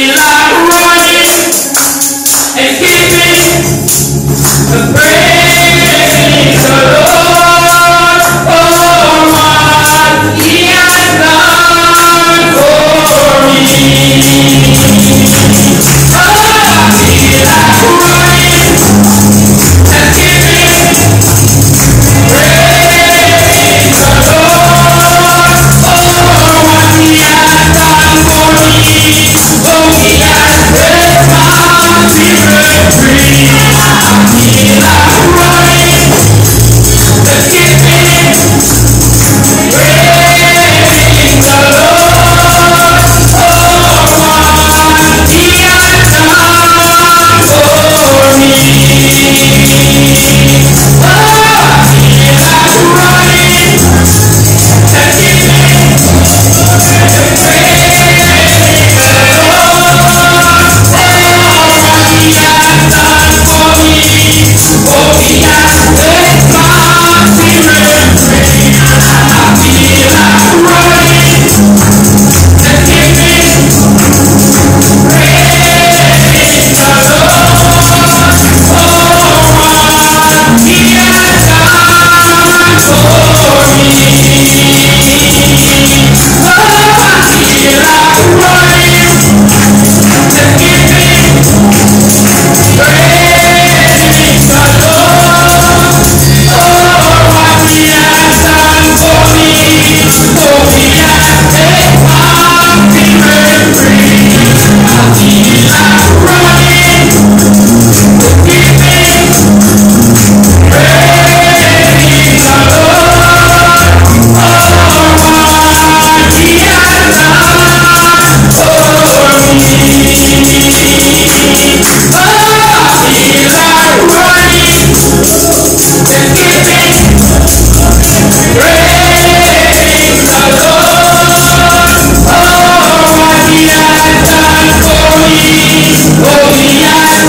feel like Luiz, ô